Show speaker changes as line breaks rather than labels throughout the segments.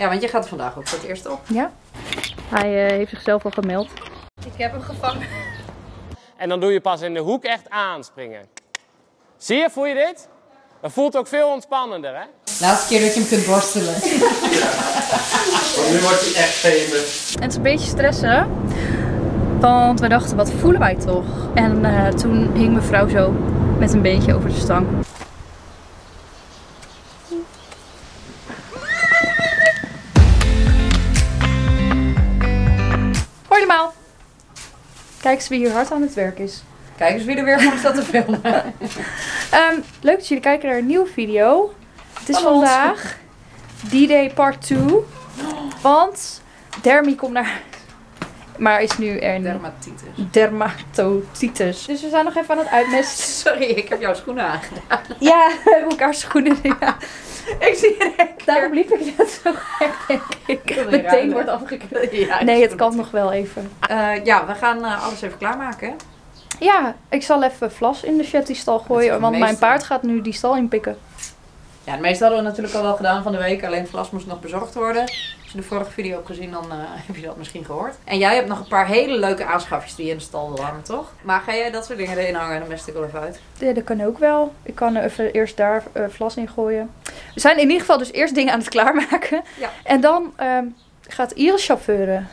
Ja, want je gaat vandaag ook voor het eerst op.
Ja. Hij eh, heeft zichzelf al gemeld.
Ik heb hem gevangen.
En dan doe je pas in de hoek echt aanspringen. Zie je, voel je dit? Dat voelt ook veel ontspannender, hè?
Laatste keer dat je hem kunt borstelen.
Nu wordt hij echt famous.
En het is een beetje stressen. Want wij dachten, wat voelen wij toch? En eh, toen hing mevrouw zo met een beetje over de stang. Kijk eens wie hier hard aan het werk is.
Kijk eens wie er weer gewoon staat te filmen.
Ehm, leuk dat jullie kijken naar een nieuwe video. Het is
Hallo.
vandaag D-Day Part 2. Want Dermy komt naar... Maar is nu er niet.
Dermatitis.
dermatotitis. Dus we zijn nog even aan het uitmesten.
Sorry, ik heb jouw schoenen aangedaan.
Ja, we hebben elkaar schoenen. Ja.
Ik zie je echt.
Daarom liep ik net zo gek, denk ik. Meteen wordt afgeknipt.
Ja,
Nee, het kan nog wel even.
Eh, ja, we gaan eh, alles even klaarmaken.
Ja, ik zal even vlas in de shetty-stal gooien.
het
Want mijn paard gaat nu die stal inpikken.
Ja, het meeste hadden we natuurlijk al wel gedaan van de week. Alleen het vlas moest nog bezorgd worden. Als je de vorige video hebt gezien, dan eh, heb je dat misschien gehoord. En jij hebt nog een paar hele leuke aanschafjes die je in de stal wil hangen, toch? Maar ga jij dat soort dingen erin hangen en dan mest ik wel even uit.
Ja, dat kan ook wel. Ik kan even eerst daar eh, vlas in gooien. We zijn in ieder geval dus eerst dingen aan het klaarmaken.
Ja.
En dan ehm, gaat Iris chauffeuren.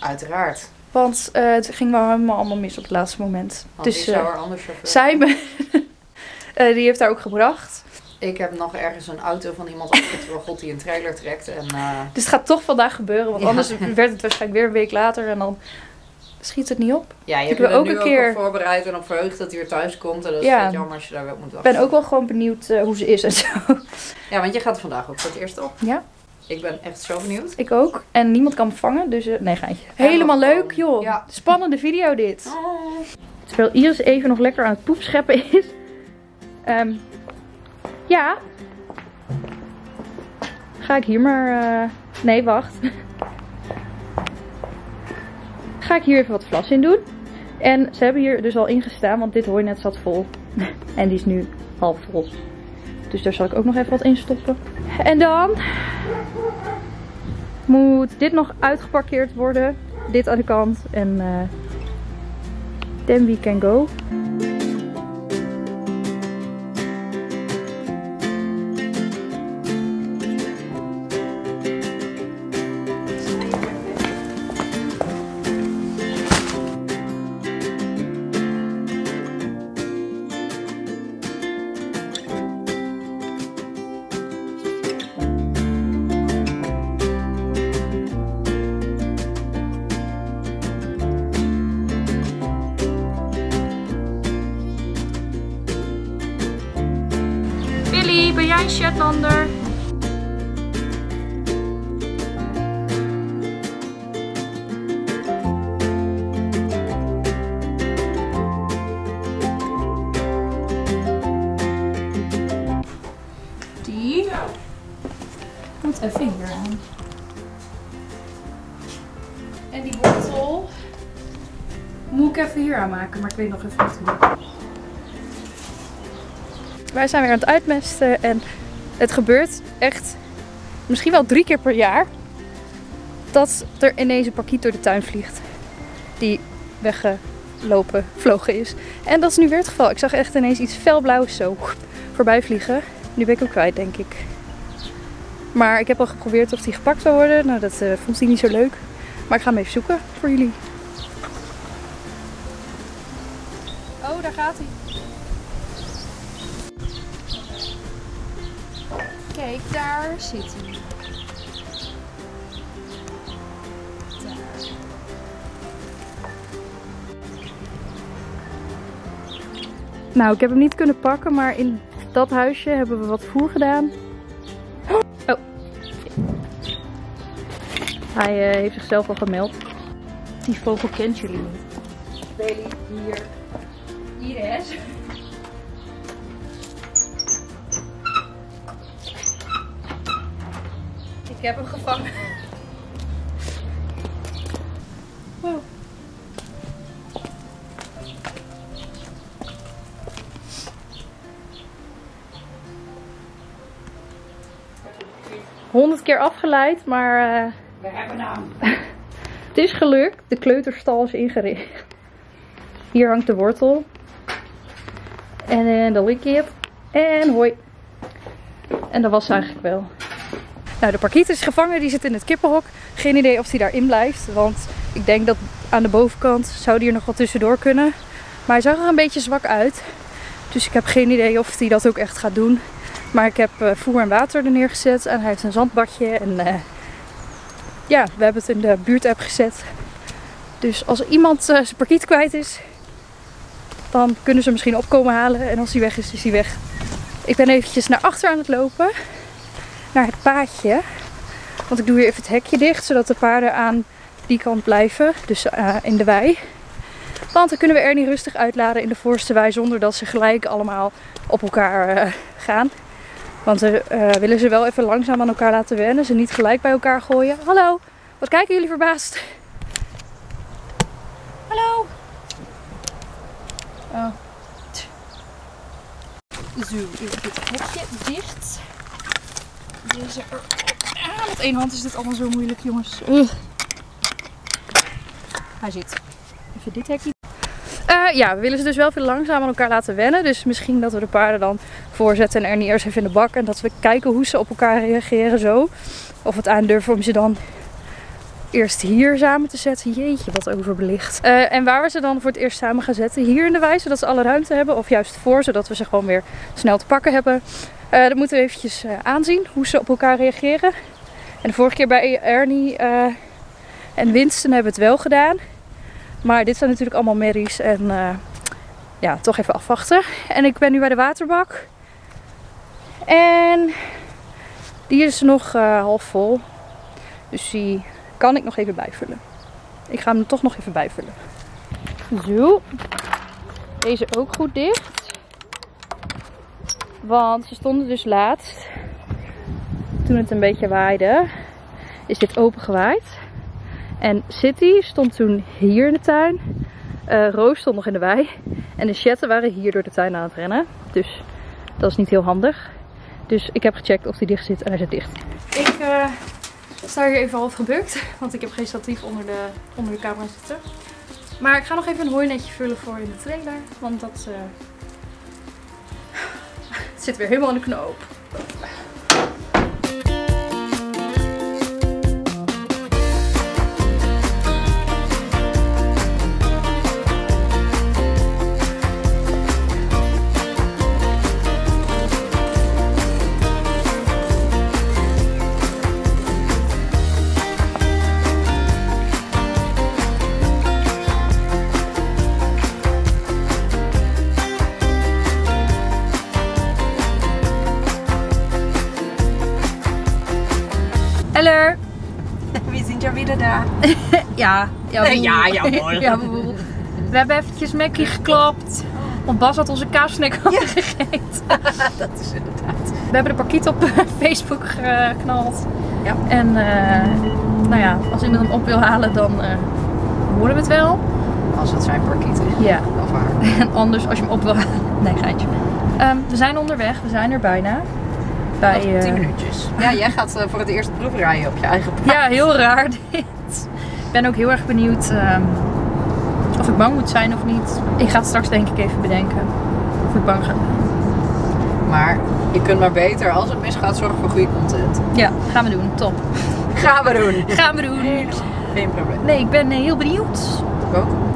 Uiteraard.
Want eh, het ging wel helemaal allemaal mis op het laatste moment.
Want
dus eh,
zou er anders chauffeur
zij me, die heeft daar ook gebracht.
Ik heb nog ergens een auto van iemand afgetroggeld die een trailer trekt. En eh,
Dus het gaat toch vandaag gebeuren. Want
Ja.
anders werd het waarschijnlijk weer een week later. En dan schiet het niet op.
ja, je
Ik
hebt er
ook
nu
een
ook
keer-
op voorbereid en op verheugd dat hij weer thuis komt. En dat is
Ja.
jammer als je daar weer op moet
Ik
wachten.
ben ook wel gewoon benieuwd eh, hoe ze is en zo.
Ja, want je gaat vandaag ook voor het eerst op.
Ja.
Ik ben echt zo benieuwd.
Ik ook. En niemand kan me vangen. Dus eh, nee, geintje. Helemaal leuk, joh.
Ja.
Spannende video dit.
Oh.
Terwijl Iris even nog lekker aan het poepscheppen is. Ehm, ja. Ga ik hier maar... eh, Nee, wacht. Ga ik hier even wat vlas in doen. En ze hebben hier dus al ingestaan, want dit hooinet zat vol. en die is nu half vol. Dus daar zal ik ook nog even wat in stoppen. En dan moet dit nog uitgeparkeerd worden. Dit aan de kant. En eh then we can go. Moet even hier aan. En die wortel moet ik even hier aanmaken, maar ik weet nog even niet hoe. Wij zijn weer aan het uitmesten en het gebeurt echt misschien wel drie keer per jaar dat er ineens een pakiet door de tuin vliegt die weggelopen, vlogen is. En dat is nu weer het geval. Ik zag echt ineens iets felblauws zo voorbij vliegen. Nu ben ik hem kwijt, denk ik. Maar ik heb al geprobeerd of die gepakt zou worden. Nou, dat eh, vond hij niet zo leuk. Maar ik ga hem even zoeken voor jullie. Oh, daar gaat hij. Kijk, daar zit hij. Nou, ik heb hem niet kunnen pakken, maar in dat huisje hebben we wat voer gedaan. Hij eh, heeft zichzelf al gemeld. Die vogel kent jullie niet. Bailey, hier. Hier is. Ik heb hem gevangen. Wow. Honderd keer afgeleid, maar... eh,
We hebben.
Het is gelukt. De kleuterstal is ingericht. Hier hangt de wortel. En uh, de likje. En hoi. En dat was eigenlijk wel. Nou, de parkiet is gevangen. Die zit in het kippenhok. Geen idee of die daarin blijft. Want ik denk dat aan de bovenkant zou die er nog wat tussendoor kunnen. Maar hij zag er een beetje zwak uit. Dus ik heb geen idee of hij dat ook echt gaat doen. Maar ik heb eh, voer en water er neergezet. En hij heeft een zandbadje. En eh, ja, we hebben het in de buurtapp gezet. Dus als iemand eh, zijn parkiet kwijt is, dan kunnen ze misschien opkomen halen. En als hij weg is, is hij weg. Ik ben eventjes naar achter aan het lopen. Naar het paadje. Want ik doe hier even het hekje dicht, zodat de paarden aan die kant blijven. Dus eh, in de wei. Want dan kunnen we Ernie rustig uitladen in de voorste wei zonder dat ze gelijk allemaal op elkaar eh, gaan. Want we eh, willen ze wel even langzaam aan elkaar laten wennen. Ze niet gelijk bij elkaar gooien. Hallo, wat kijken jullie verbaasd? Hallo. Oh. Zo, even dit hekje dicht. Deze er. Ah, met één hand is dit allemaal zo moeilijk, jongens. Ugh. Hij zit. Even dit hekje. Eh, ja, we willen ze dus wel veel langzaam aan elkaar laten wennen. Dus misschien dat we de paarden dan voorzetten en er niet eerst even in de bak. En dat we kijken hoe ze op elkaar reageren zo. Of het aandurven om ze dan eerst hier samen te zetten. Jeetje, wat overbelicht. Eh, en waar we ze dan voor het eerst samen gaan zetten. Hier in de wei, zodat ze alle ruimte hebben. Of juist voor, zodat we ze gewoon weer snel te pakken hebben. Uh, dat moeten we eventjes uh, aanzien, hoe ze op elkaar reageren. En de vorige keer bij Ernie en Winston hebben we het wel gedaan. Maar dit zijn natuurlijk allemaal merries en ja, toch even afwachten. En ik ben nu bij de waterbak. En die is nog half vol. Dus die kan ik nog even bijvullen. Ik ga hem toch nog even bijvullen. Zo. Deze ook goed dicht. Want ze stonden dus laatst. Toen het een beetje waaide. Is dit opengewaaid. En City stond toen hier in de tuin. Uh, Roos stond nog in de wei. En de chatten waren hier door de tuin aan het rennen. Dus dat is niet heel handig. Dus ik heb gecheckt of die dicht zit en hij zit dicht. Ik uh, sta hier even half gebukt. Want ik heb geen statief onder de, onder de camera zitten. Maar ik ga nog even een hooinetje vullen voor in de trailer. Want dat het zit weer helemaal in de knoop. Ja, ja,
ja, jawohl.
ja, boel. We hebben eventjes Mackie geklapt. Want Bas had onze kaassnack al gegeten.
Dat is inderdaad.
We hebben de parkiet op Facebook geknald.
Ja.
En eh, nou ja, als iemand hem op wil halen, dan eh, horen we het wel.
Als het zijn parkiet is.
Ja.
Of waar.
En anders, als je hem op wil halen. Nee, geintje. Ehm, we zijn onderweg, we zijn er bijna. Bij,
Nog 10
eh,
minuutjes. Ja, jij gaat eh, voor het eerst proefrijden op je eigen paard.
Ja, heel raar dit. Ik ben ook heel erg benieuwd ehm, of ik bang moet zijn of niet. Ik ga het straks denk ik even bedenken of ik bang ga.
Maar je kunt maar beter, als het misgaat, zorgen voor goede content.
Ja, gaan we doen. Top.
Gaan we doen.
Gaan we doen.
Geen probleem.
Nee, ik ben eh, heel benieuwd.
Ik ook.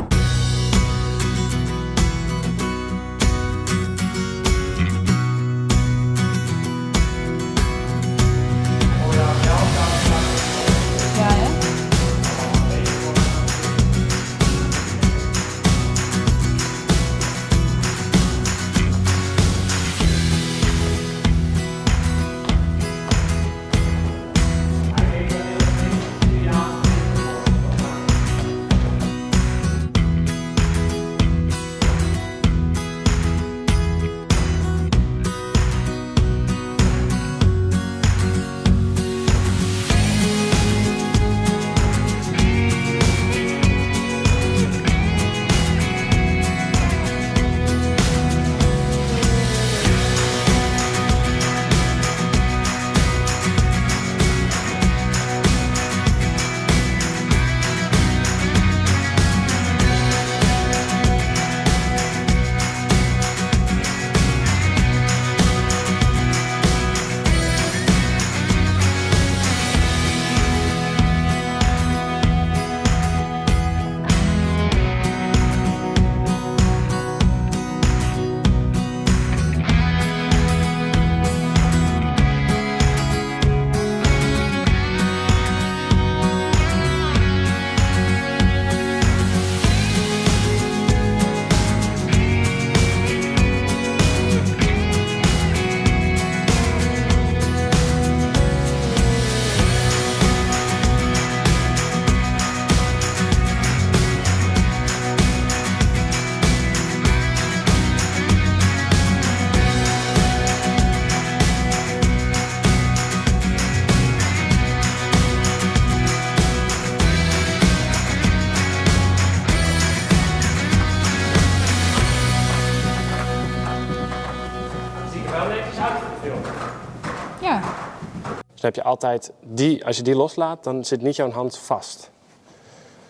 Heb je altijd die, als je die loslaat, dan zit niet jouw hand vast.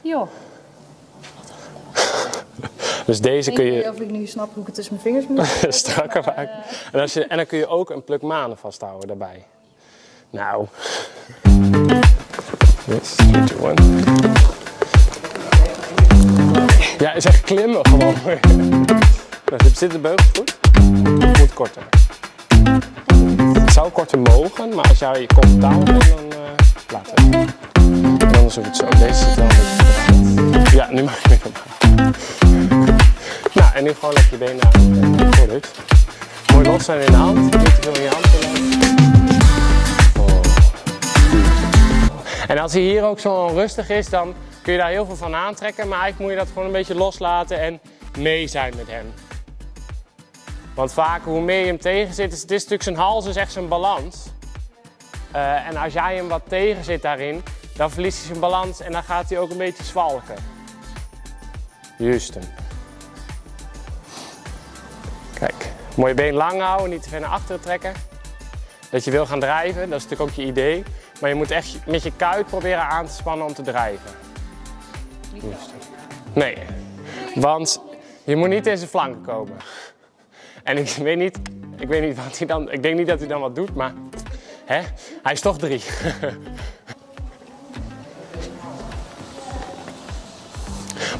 Joh.
Dus deze kun
Ik weet
je
niet of ik nu snap hoe ik het tussen mijn vingers moet.
strakker maken. En, als je, en dan kun je ook een pluk manen vasthouden daarbij. Nou. Yes, one. Ja, is echt klimmen gewoon. Nou, zit de beugel goed? Moet korter? Het zou korter mogen, maar als jij je comfortabel bent, dan uh, laat het. Anders hoeft het zo. Deze zit wel een beetje. Ja, nu mag je weer normaal. Nou, en nu gewoon lekker je benen. Goed. Mooi los zijn in de hand. Niet te veel in je hand. Oh. En als hij hier ook zo onrustig is, dan kun je daar heel veel van aantrekken. Maar eigenlijk moet je dat gewoon een beetje loslaten en mee zijn met hem. Want vaak hoe meer je hem tegen zit, is, het is natuurlijk zijn hals is echt zijn balans. Uh, en als jij hem wat tegen zit daarin, dan verliest hij zijn balans en dan gaat hij ook een beetje zwalken. Juist hem. Kijk, mooi been lang houden, niet te ver naar achteren trekken. Dat je wil gaan drijven, dat is natuurlijk ook je idee. Maar je moet echt met je kuit proberen aan te spannen om te drijven. Juist. Nee, want je moet niet in zijn flanken komen. En ik weet niet, ik weet niet wat hij dan, ik denk niet dat hij dan wat doet, maar hè, hij is toch drie.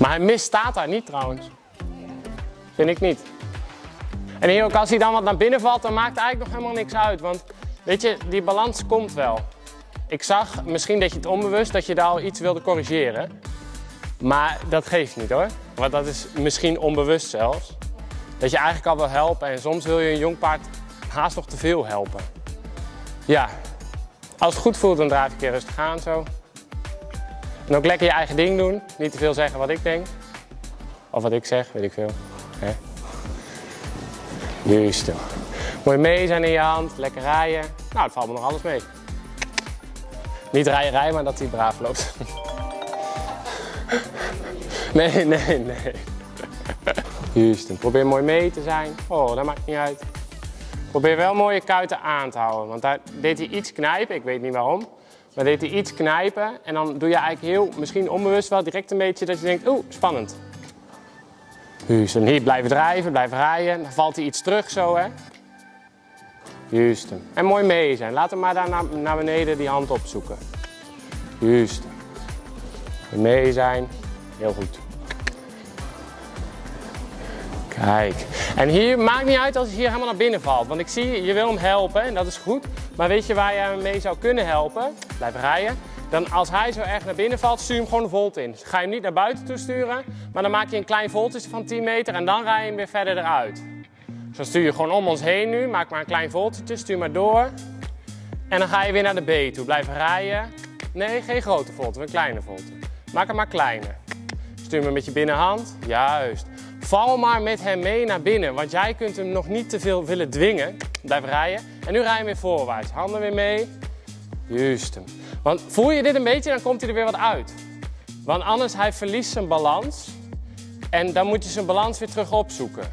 maar hij misstaat daar niet trouwens. Vind ik niet. En hier ook als hij dan wat naar binnen valt, dan maakt eigenlijk nog helemaal niks uit. Want weet je, die balans komt wel. Ik zag misschien dat je het onbewust, dat je daar al iets wilde corrigeren. Maar dat geeft niet hoor. Want dat is misschien onbewust zelfs. Dat je eigenlijk al wil helpen en soms wil je een jong paard haast nog te veel helpen. Ja, als het goed voelt dan draai je een keer rustig aan zo. En ook lekker je eigen ding doen. Niet te veel zeggen wat ik denk. Of wat ik zeg, weet ik veel. Hè? Juist. Mooi mee zijn in je hand, lekker rijden. Nou, het valt me nog alles mee. Niet rijden, rijden, maar dat hij braaf loopt. Nee, nee, nee. Juist. Probeer mooi mee te zijn. Oh, dat maakt niet uit. Probeer wel mooie kuiten aan te houden. Want daar deed hij iets knijpen, ik weet niet waarom. Maar deed hij iets knijpen en dan doe je eigenlijk heel, misschien onbewust wel direct een beetje dat je denkt, oeh, spannend. En hier blijven drijven, blijven rijden. Dan valt hij iets terug zo, hè. Juist. En mooi mee zijn. Laat hem maar daar naar, naar beneden die hand opzoeken. Juist. Mee zijn. Heel goed. Kijk. En hier maakt niet uit als hij hier helemaal naar binnen valt. Want ik zie, je wil hem helpen en dat is goed. Maar weet je waar je hem mee zou kunnen helpen? Blijf rijden. Dan als hij zo erg naar binnen valt, stuur hem gewoon een volt in. Ga je hem niet naar buiten toe sturen, maar dan maak je een klein voltje van 10 meter en dan rij je hem weer verder eruit. Dan stuur je gewoon om ons heen nu, maak maar een klein voltje, stuur maar door. En dan ga je weer naar de B toe. Blijf rijden. Nee, geen grote volte, een kleine volte. Maak hem maar kleiner. Stuur me met je binnenhand. Juist. Val maar met hem mee naar binnen, want jij kunt hem nog niet te veel willen dwingen. Blijf rijden. En nu rij je weer voorwaarts. Handen weer mee. Juist hem. Want voel je dit een beetje, dan komt hij er weer wat uit. Want anders hij verliest zijn balans. En dan moet je zijn balans weer terug opzoeken.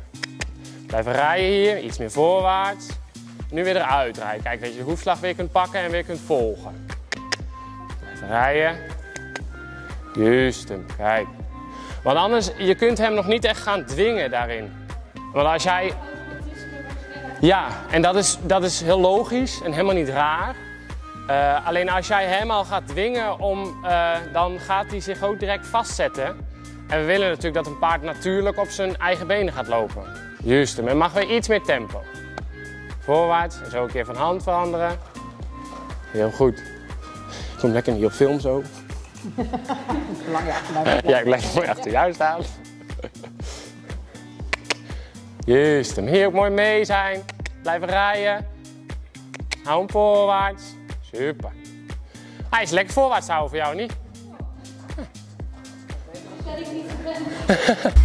Blijf rijden hier, iets meer voorwaarts. Nu weer eruit rijden. Kijk, dat je de hoefslag weer kunt pakken en weer kunt volgen. Blijf rijden. Juist hem, kijk. Want anders, je kunt hem nog niet echt gaan dwingen daarin. Want als jij... Ja, en dat is, dat is heel logisch en helemaal niet raar. Uh, alleen als jij hem al gaat dwingen, om, uh, dan gaat hij zich ook direct vastzetten. En we willen natuurlijk dat een paard natuurlijk op zijn eigen benen gaat lopen. Juist, men mag weer iets meer tempo. Voorwaarts zo een keer van hand veranderen. Heel goed. Kom lekker niet op film zo.
Belangrijk.
Ja, ik blijf mooi achter jou staan. Juist, hem hier ook mooi mee zijn. Blijven rijden. Hou hem voorwaarts. Super. Hij is lekker voorwaarts houden voor jou, niet? Niet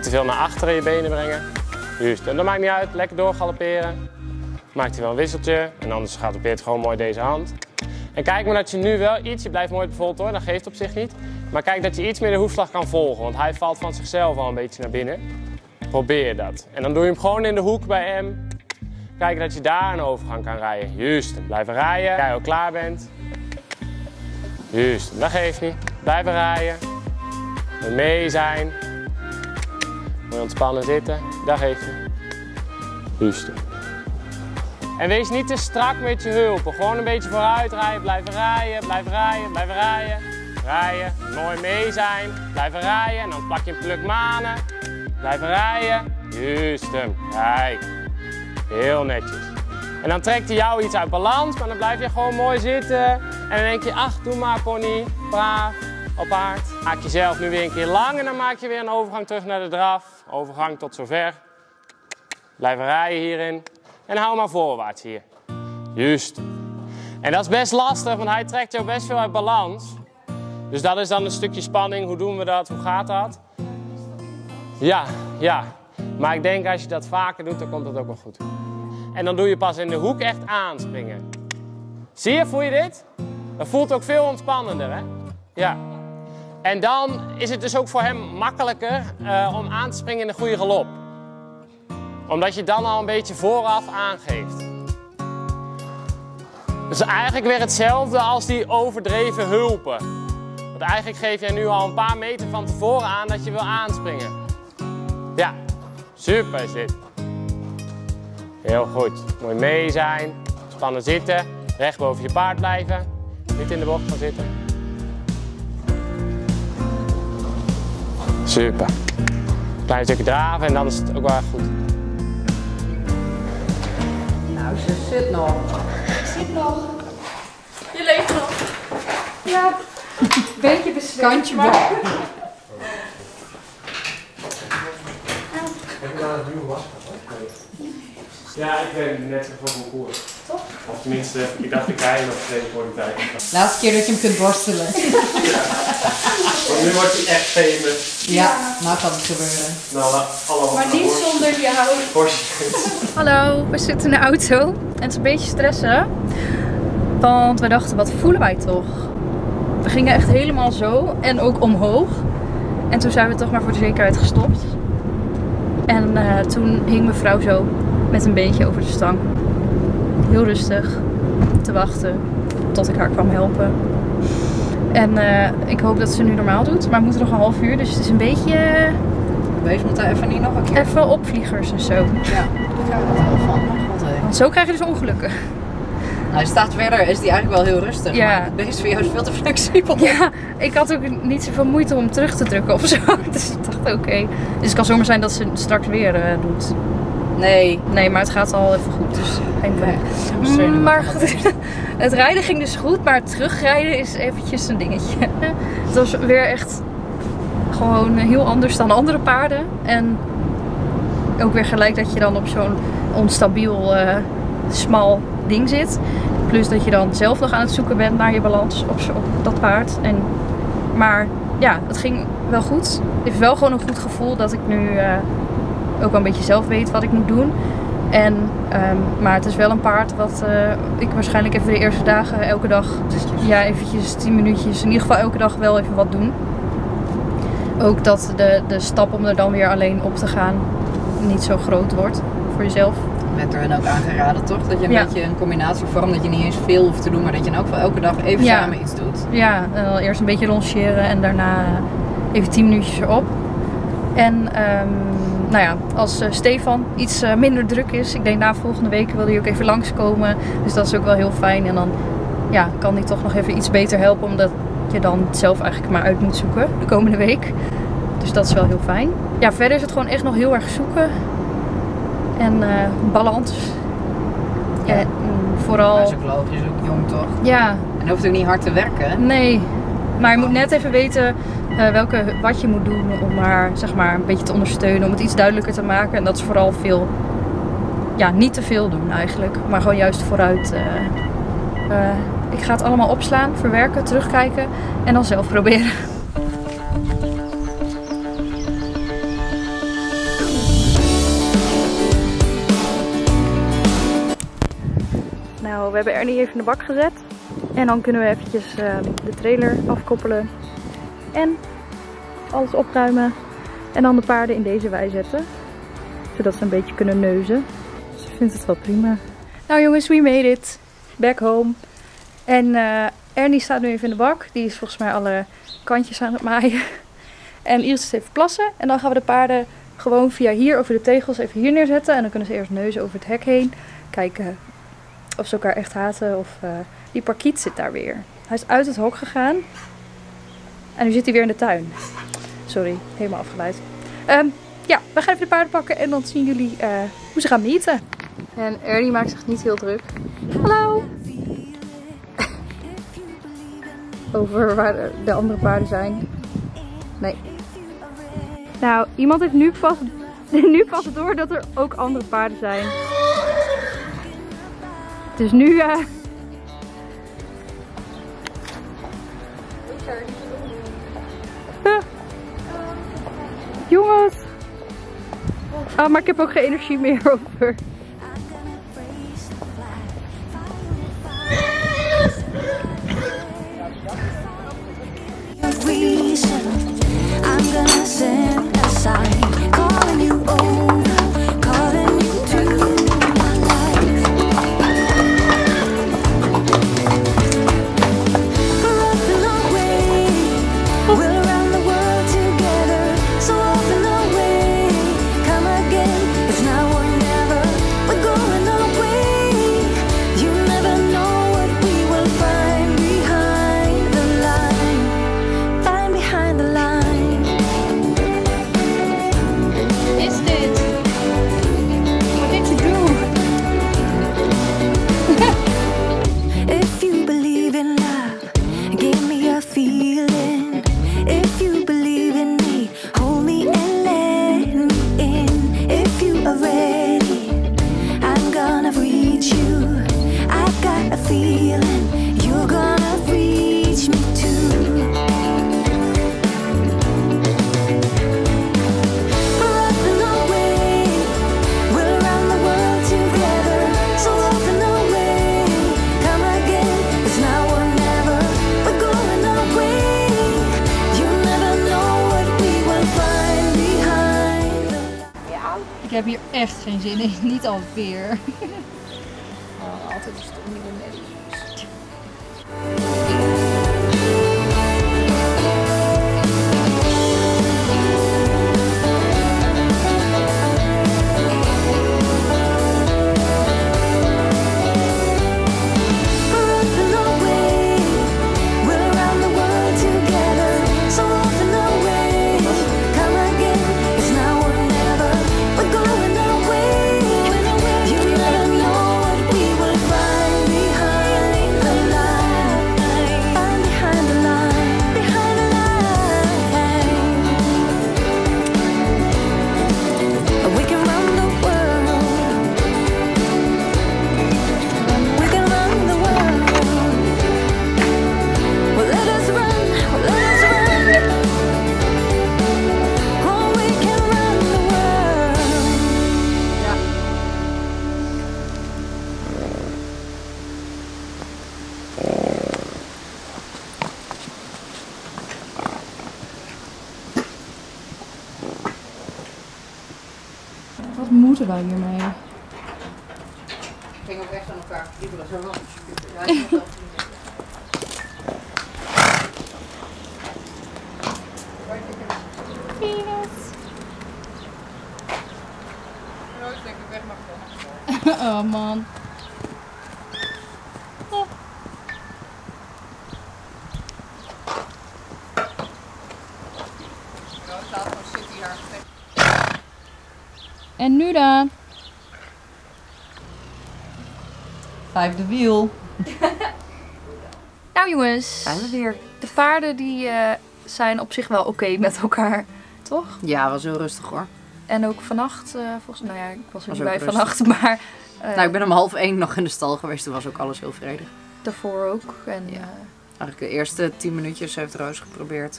te veel naar achteren je benen brengen. Juist. En dat maakt niet uit. Lekker doorgalopperen. Maakt hij wel een wisseltje. En anders gaat het gewoon mooi deze hand. En kijk maar dat je nu wel iets, je blijft mooi bijvoorbeeld hoor, dat geeft op zich niet. Maar kijk dat je iets meer de hoefslag kan volgen, want hij valt van zichzelf al een beetje naar binnen. Probeer dat. En dan doe je hem gewoon in de hoek bij M. Kijk dat je daar een overgang kan rijden. Juist, blijven rijden. Kijk, al klaar bent. Juist, dat geeft niet. Blijven rijden. Mee zijn. Moet je ontspannen zitten. Geeft niet. Juist. En wees niet te strak met je hulpen. Gewoon een beetje vooruit rijden. Blijven rijden, blijven rijden, blijven rijden. Rijden. Mooi mee zijn. Blijven rijden. En dan pak je een pluk manen. Blijven rijden. Juist hem. Kijk. Heel netjes. En dan trekt hij jou iets uit balans, maar dan blijf je gewoon mooi zitten. En dan denk je, ach, doe maar pony, braaf, op paard. Maak jezelf nu weer een keer lang en dan maak je weer een overgang terug naar de draf. Overgang tot zover. Blijven rijden hierin. En hou maar voorwaarts hier. Juist. En dat is best lastig, want hij trekt jou best veel uit balans. Dus dat is dan een stukje spanning. Hoe doen we dat? Hoe gaat dat? Ja, ja. Maar ik denk als je dat vaker doet, dan komt dat ook wel goed. En dan doe je pas in de hoek echt aanspringen. Zie je, voel je dit? Dat voelt ook veel ontspannender, hè? Ja. En dan is het dus ook voor hem makkelijker uh, om aan te springen in de goede galop. Omdat je dan al een beetje vooraf aangeeft. Dus eigenlijk weer hetzelfde als die overdreven hulpen. Want eigenlijk geef jij nu al een paar meter van tevoren aan dat je wil aanspringen. Ja, super dit. Heel goed. Mooi mee zijn. Spannen zitten. Recht boven je paard blijven. Niet in de bocht gaan zitten. Super. Klein stukje draven en dan is het ook wel goed.
Nou, ze zit nog.
Zit nog. Je leeft nog. Ja. Beetje bezweet.
Kantje
maar...
maar.
Heb je daar een nieuwe was? Ja, ik ben net zo voor mijn koers.
Toch?
Of tenminste, ik dacht ik rij nog twee voor die tijd.
Laatste keer dat je hem kunt borstelen.
Want nu wordt hij echt famous.
Ja, nou gaat het gebeuren.
Nou, allemaal
Maar niet zonder jou.
Porsche.
Hallo, we zitten in de auto en het is een beetje stressen. Want we dachten, wat voelen wij toch? We gingen echt helemaal zo en ook omhoog. En toen zijn we toch maar voor de zekerheid gestopt. En eh, toen hing mevrouw zo met een beetje over de stang. Heel rustig te wachten tot ik haar kwam helpen. En eh, ik hoop dat ze nu normaal doet, maar we moeten nog een half uur. Dus het is een beetje
Wees moet daar even niet nog een keer.
even opvliegers en zo.
Ja, daar krijg ik het wel van.
Want zo krijg je dus ongelukken.
Hij staat verder, is die eigenlijk wel heel rustig.
Ja.
Maar deze van jou is veel te flexibel.
Ja, ik had ook niet zoveel moeite om terug te drukken of zo. Dus ik dacht, oké. Dus het kan zomaar zijn dat ze het straks weer eh, doet.
Nee.
Nee, maar het gaat al even goed, dus geen
Nee.
probleem. Maar goed, het rijden ging dus goed, maar het terugrijden is eventjes een dingetje. Het was weer echt gewoon heel anders dan andere paarden. En ook weer gelijk dat je dan op zo'n onstabiel, eh, smal ding zit. Plus dat je dan zelf nog aan het zoeken bent naar je balans op dat paard. En, maar ja, het ging wel goed. Het heeft wel gewoon een goed gevoel dat ik nu eh, ook wel een beetje zelf weet wat ik moet doen. En, ehm, maar het is wel een paard wat eh, ik waarschijnlijk even de eerste dagen elke dag, ja eventjes 10 minuutjes, in ieder geval elke dag wel even wat doen. Ook dat de, de stap om er dan weer alleen op te gaan niet zo groot wordt voor jezelf.
Werd er hen ook aangeraden, toch? Dat je een
Ja.
beetje een combinatie vormt, dat je niet eens veel hoeft te doen, maar dat je in elk geval elke dag even
Ja.
samen iets doet.
Ja, en dan eerst een beetje longeren en daarna even 10 minuutjes erop. En ehm, nou ja, als eh, Stefan iets eh, minder druk is, ik denk na volgende week wil hij ook even langskomen. Dus dat is ook wel heel fijn. En dan ja, kan hij toch nog even iets beter helpen, omdat je dan zelf eigenlijk maar uit moet zoeken de komende week. Dus dat is wel heel fijn. Ja, verder is het gewoon echt nog heel erg zoeken. En eh, balans.
Ja.
En vooral.
Is ook logisch, ook jong toch?
Ja,
En hoeft ook niet hard te werken.
Nee, maar je moet net even weten eh, welke, wat je moet doen om haar zeg maar, een beetje te ondersteunen, om het iets duidelijker te maken. En dat is vooral veel, ja, niet te veel doen eigenlijk, maar gewoon juist vooruit. Eh, eh, ik ga het allemaal opslaan, verwerken, terugkijken en dan zelf proberen. Nou, we hebben Ernie even in de bak gezet. En dan kunnen we eventjes ehm, de trailer afkoppelen en alles opruimen. En dan de paarden in deze wei zetten. Zodat ze een beetje kunnen neuzen. Ze vindt het wel prima. Nou jongens, we made it. Back home. En eh, Ernie staat nu even in de bak. Die is volgens mij alle kantjes aan het maaien. En Iris is even plassen. En dan gaan we de paarden gewoon via hier over de tegels even hier neerzetten. En dan kunnen ze eerst neuzen over het hek heen. Kijken of ze elkaar echt haten. Of eh, die parkiet zit daar weer. Hij is uit het hok gegaan. En nu zit hij weer in de tuin. Sorry, helemaal afgeleid. Ehm, ja, we gaan even de paarden pakken en dan zien jullie eh, hoe ze gaan meten. En Ernie maakt zich niet heel druk. Hallo! Over waar de, de andere paarden zijn. Nee. Nou, iemand heeft nu pas, nu pas door dat er ook andere paarden zijn. Dus nu... eh Jongens! Ah, maar ik heb ook geen energie meer over. Echt geen zin in. Niet alweer.
Oh, altijd een stom
En nu dan?
Vijfde wiel.
Nou jongens,
Zijn we weer.
de paarden die eh, zijn op zich wel oké met elkaar, toch?
Ja, was heel rustig hoor.
En ook vannacht, eh, volgens nou ja, ik was er
Was
niet bij
rustig.
vannacht, maar eh,
Nou, ik ben om half één nog in de stal geweest. Toen was ook alles heel vredig.
daarvoor ook. En,
Ja. Eigenlijk de eerste tien minuutjes heeft Roos geprobeerd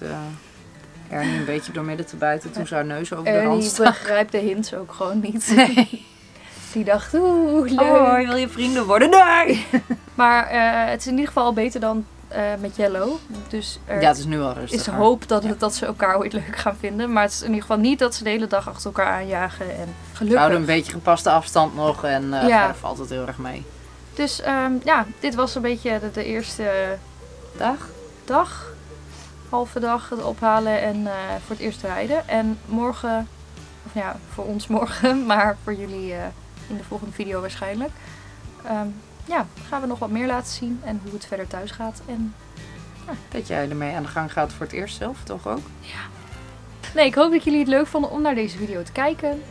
Ernie een beetje door midden te buiten. Toen haar neus over de rand staan.
begrijpt de hints ook gewoon niet.
Nee.
Die dacht, oeh, leuk.
Oh, wil je vrienden worden? Nee!
Maar eh, het is in ieder geval al beter dan eh, met Yellow. Dus er
Ja, het is nu al rustig.
is hoop dat, het- dat ze elkaar ooit leuk gaan vinden. Maar het is in ieder geval niet dat ze de hele dag achter elkaar aanjagen. En
We
gelukkig.
houden een beetje gepaste afstand nog en eh
Ja.
valt het heel erg mee.
Dus ehm, ja, dit was een beetje de, de eerste
Dag?
dag. Halve dag het ophalen en eh, voor het eerst rijden. En morgen, of ja, voor ons morgen, maar voor jullie eh, in de volgende video waarschijnlijk. ehm, ja, gaan we nog wat meer laten zien en hoe het verder thuis gaat. En
Dat jij ermee aan de gang gaat voor het eerst zelf, toch ook?
nee, ik hoop dat jullie het leuk vonden om naar deze video te kijken.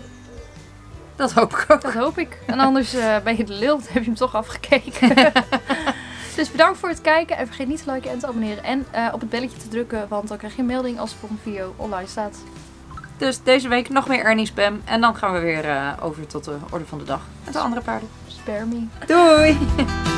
Dat hoop ik ook.
Dat hoop ik. En anders eh, ben je de lul, dan heb je hem toch afgekeken. dus bedankt voor het kijken en vergeet niet te liken en te abonneren. En eh, op het belletje te drukken, want dan krijg je een melding als de volgende video online staat.
Dus deze week nog meer Ernie Spam. En dan gaan we weer eh, over tot de orde van de dag. Met de andere paarden.
Spare me.
Doei!